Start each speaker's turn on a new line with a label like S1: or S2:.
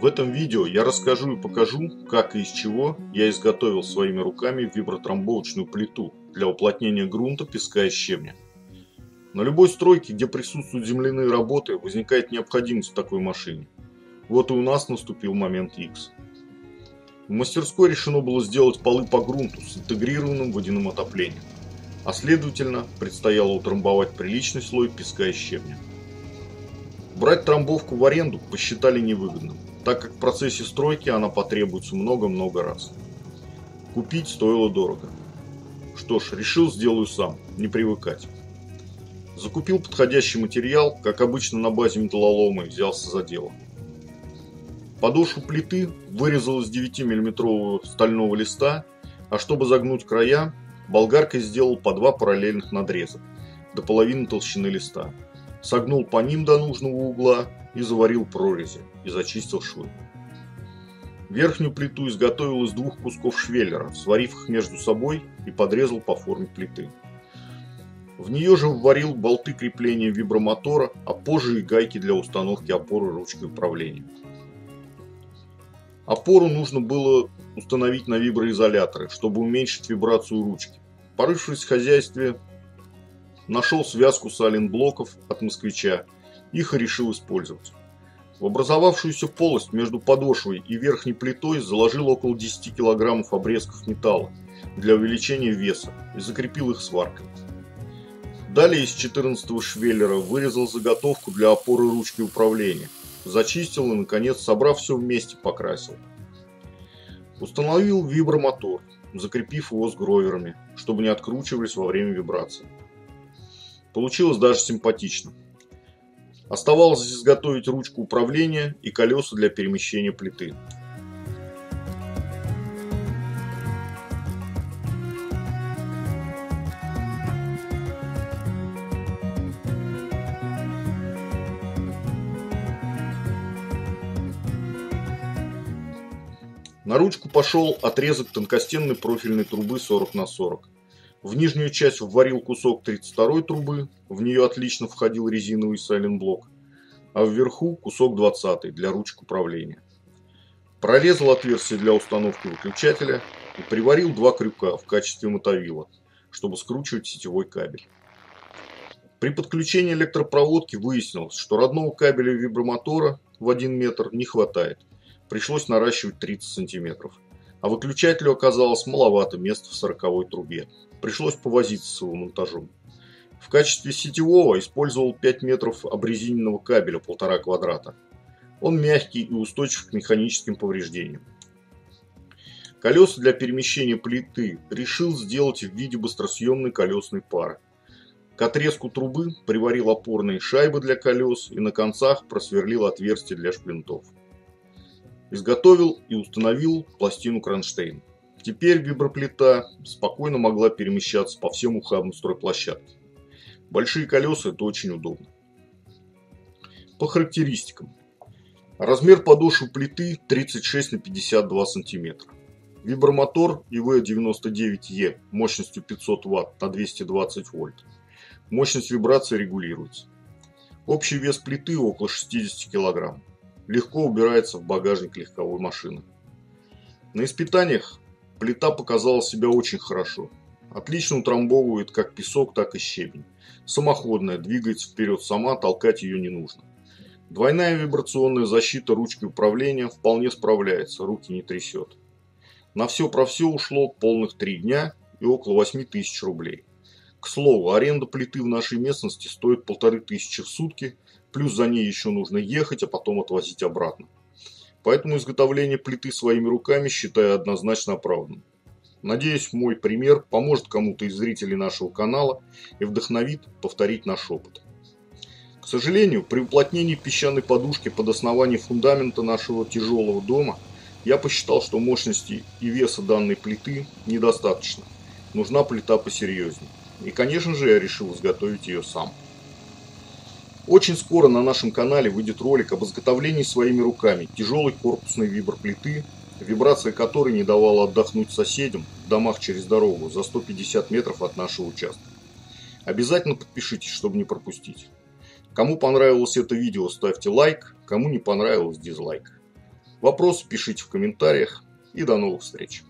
S1: В этом видео я расскажу и покажу, как и из чего я изготовил своими руками вибротрамбовочную плиту для уплотнения грунта, песка и щебня. На любой стройке, где присутствуют земляные работы, возникает необходимость в такой машине. Вот и у нас наступил момент X. В мастерской решено было сделать полы по грунту с интегрированным водяным отоплением, а следовательно предстояло утрамбовать приличный слой песка и щебня. Брать трамбовку в аренду посчитали невыгодным так как в процессе стройки она потребуется много-много раз. Купить стоило дорого. Что ж, решил сделаю сам, не привыкать. Закупил подходящий материал, как обычно на базе металлолома и взялся за дело. Подошву плиты вырезал из 9-мм стального листа, а чтобы загнуть края, болгаркой сделал по два параллельных надреза, до половины толщины листа. Согнул по ним до нужного угла и заварил прорези и зачистил швы. Верхнюю плиту изготовил из двух кусков швеллера, сварив их между собой и подрезал по форме плиты. В нее же вварил болты крепления вибромотора, а позже и гайки для установки опоры ручкой управления. Опору нужно было установить на виброизоляторы, чтобы уменьшить вибрацию ручки. Порывшись в хозяйстве, нашел связку саленблоков от москвича. Их решил использовать. В образовавшуюся полость между подошвой и верхней плитой заложил около 10 килограммов обрезков металла для увеличения веса и закрепил их сваркой. Далее из 14 швеллера вырезал заготовку для опоры ручки управления, зачистил и, наконец, собрав все вместе, покрасил. Установил вибромотор, закрепив его с гроверами, чтобы не откручивались во время вибрации. Получилось даже симпатично. Оставалось изготовить ручку управления и колеса для перемещения плиты. На ручку пошел отрезок тонкостенной профильной трубы 40 на 40. В нижнюю часть вварил кусок 32 трубы, в нее отлично входил резиновый сайлентблок, а вверху кусок 20 для ручек управления. Прорезал отверстие для установки выключателя и приварил два крюка в качестве мотовила, чтобы скручивать сетевой кабель. При подключении электропроводки выяснилось, что родного кабеля вибромотора в 1 метр не хватает. Пришлось наращивать 30 сантиметров. А выключателю оказалось маловато места в 40 трубе. Пришлось повозиться с его монтажом. В качестве сетевого использовал 5 метров обрезиненного кабеля полтора квадрата. Он мягкий и устойчив к механическим повреждениям. Колеса для перемещения плиты решил сделать в виде быстросъемной колесной пары. К отрезку трубы приварил опорные шайбы для колес и на концах просверлил отверстия для шплинтов. Изготовил и установил пластину кронштейн. Теперь виброплита спокойно могла перемещаться по всем ухабам стройплощадки. Большие колеса – это очень удобно. По характеристикам. Размер подошвы плиты 36 на 52 см. Вибромотор ИВ-99Е мощностью 500 Вт на 220 вольт. Мощность вибрации регулируется. Общий вес плиты около 60 кг. Легко убирается в багажник легковой машины. На испытаниях Плита показала себя очень хорошо. Отлично утрамбовывает как песок, так и щебень. Самоходная, двигается вперед сама, толкать ее не нужно. Двойная вибрационная защита ручки управления вполне справляется, руки не трясет. На все про все ушло полных три дня и около 8 тысяч рублей. К слову, аренда плиты в нашей местности стоит полторы тысячи в сутки, плюс за ней еще нужно ехать, а потом отвозить обратно. Поэтому изготовление плиты своими руками считаю однозначно оправданным. Надеюсь, мой пример поможет кому-то из зрителей нашего канала и вдохновит повторить наш опыт. К сожалению, при уплотнении песчаной подушки под основание фундамента нашего тяжелого дома я посчитал, что мощности и веса данной плиты недостаточно. Нужна плита посерьезнее. И, конечно же, я решил изготовить ее сам. Очень скоро на нашем канале выйдет ролик об изготовлении своими руками тяжелой корпусной виброплиты, вибрация которой не давала отдохнуть соседям в домах через дорогу за 150 метров от нашего участка. Обязательно подпишитесь, чтобы не пропустить. Кому понравилось это видео, ставьте лайк, кому не понравилось, дизлайк. Вопросы пишите в комментариях и до новых встреч.